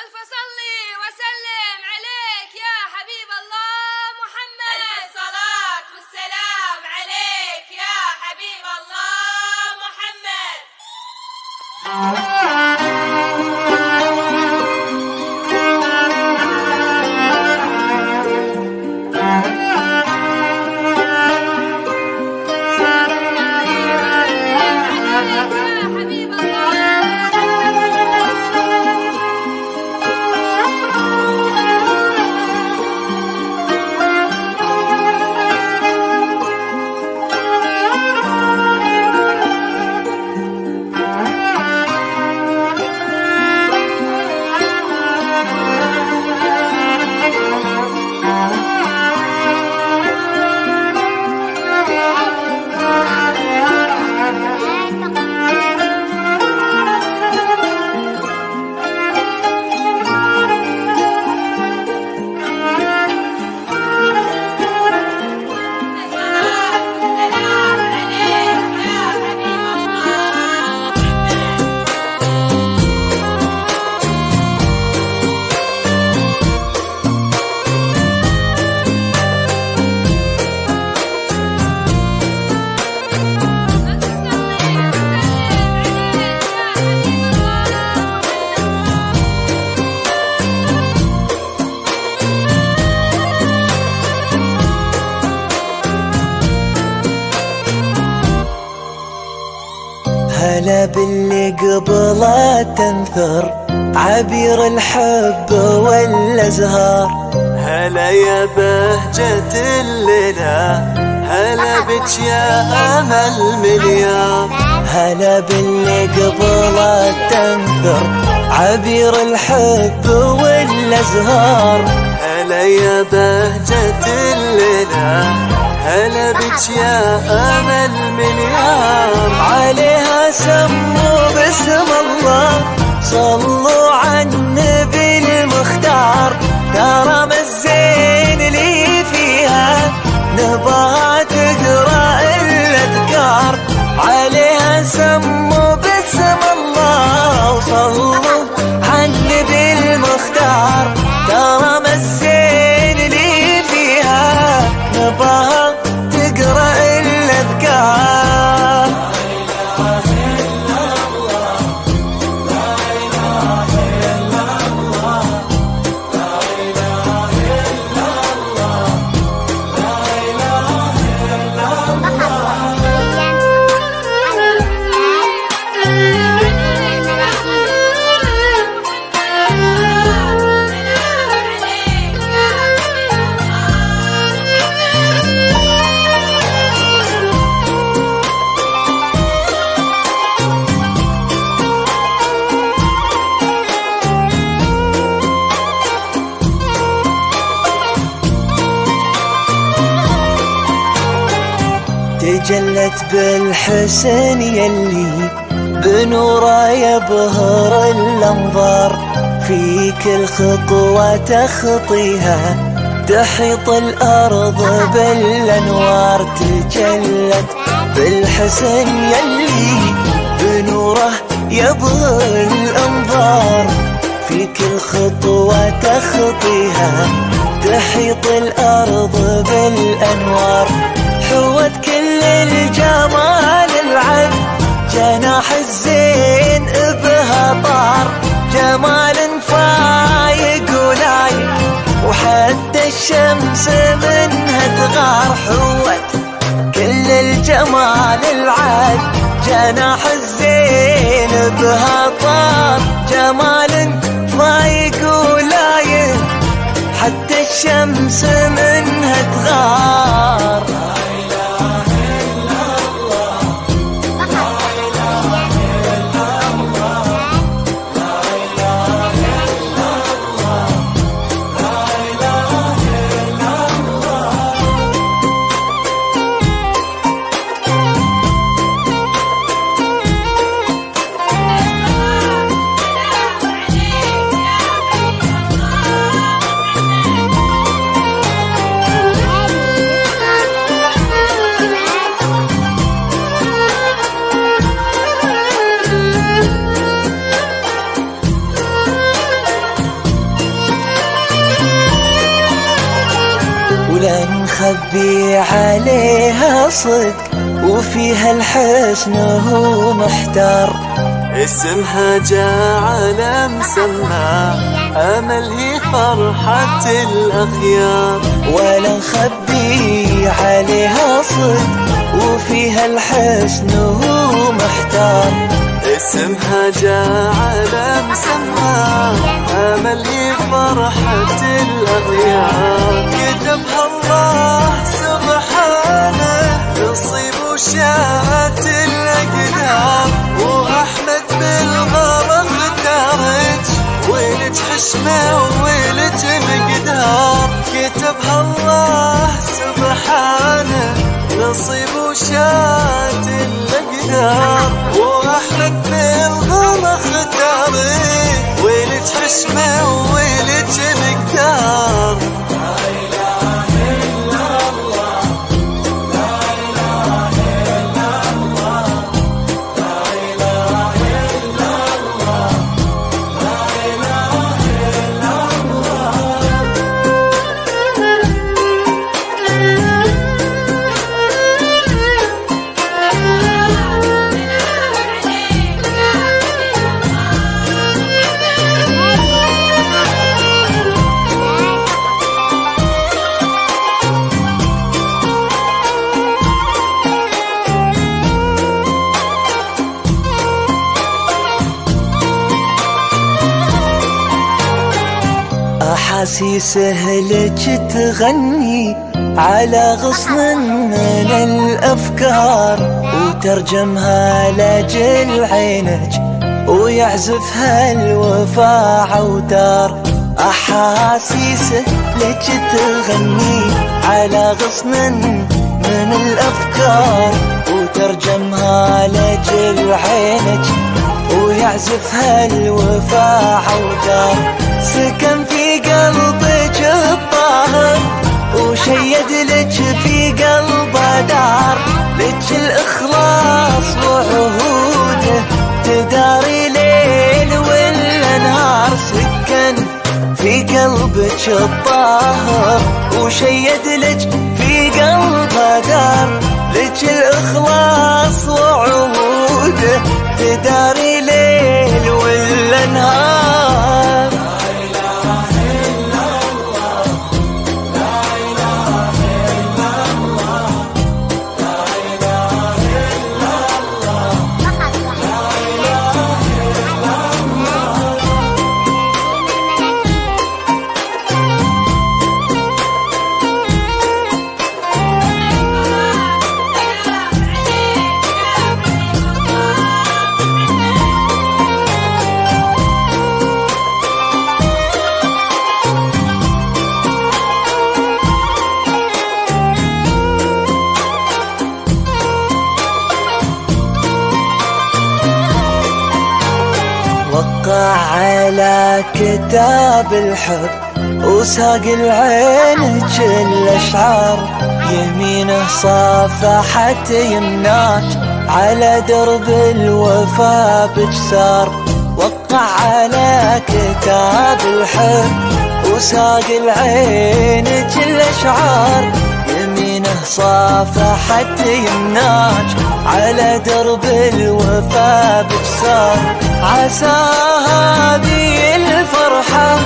ألف صلي وسلم عليك يا حبيب الله محمد. ألف الصلاة والسلام عليك يا حبيب الله محمد. هلا باللي قبله تنثر عبير الحب والأزهار. هلا يا بهجة الليلة هلا بك يا أمل مليار. هلا باللي قبله تنثر عبير الحب والأزهار. هلا يا بهجة الليلة هلا بك يا أمل مليار عليها سموا باسم الله. صلوا على النبي. تجلت بالحسن يلي بنوره يبهر الأنظار. في كل خطوة تخطيها تحيط الأرض بالأنوار. تجلت بالحسن يلي بنوره يبهر الأنظار. في كل خطوة تخطيها تحيط الأرض بالأنوار. حوت الجمال العب جناح الزين بها طار. جمال فايق ولايق وحتى الشمس منها تغار. حوت كل الجمال العاد جناح الزين بها طار. جمال فايق ولايق حتى الشمس منها تغار. نخبي عليها صدق وفيها الحسن هو محتار. اسمها جعل مسمى أمل هي فرحة الأخيار. ولا نخبي عليها صدق وفيها الحسن هو محتار اسمها جعل مسمى أمل هي فرحة الأغيار. كتبها الله سبحانه تصيب وشاءت الأقدار. وأحمد بالغرض اختارج ولج حشمة ولج مقدار كتبها الله سبحانه. ولج أحاسيسه لك تغني على غصن من الأفكار وترجمها لجل عينك ويعزفها الوفا عودار. أحاسيسه لك تغني على غصن من الأفكار وترجمها لجل عينك ويعزفها الوفا عودار. سكن في قلبك الطاهر وشيد لك في قلبه دار. لك الإخلاص وعهوده تداري ليل ولا نهار سكن في قلبك الطاهر وشيد لك في قلبه دار. لك الإخلاص وعهوده وقع على كتاب الحب وساق العين الأشعار. يمينه صافحت يمناك على درب الوفا بجسار. وقع على كتاب الحب وساق العين الأشعار. يمينه صافحت يمناك على درب الوفا بجسار عسى هذه الفرحة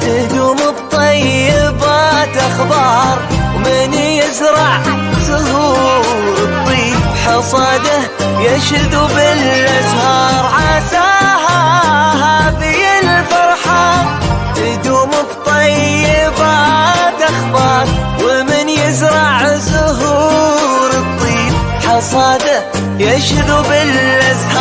تدوم بطيبات أخبار ومن يزرع زهور الطيب حصاده يشد بالأزهار. عسى يشرب اللذة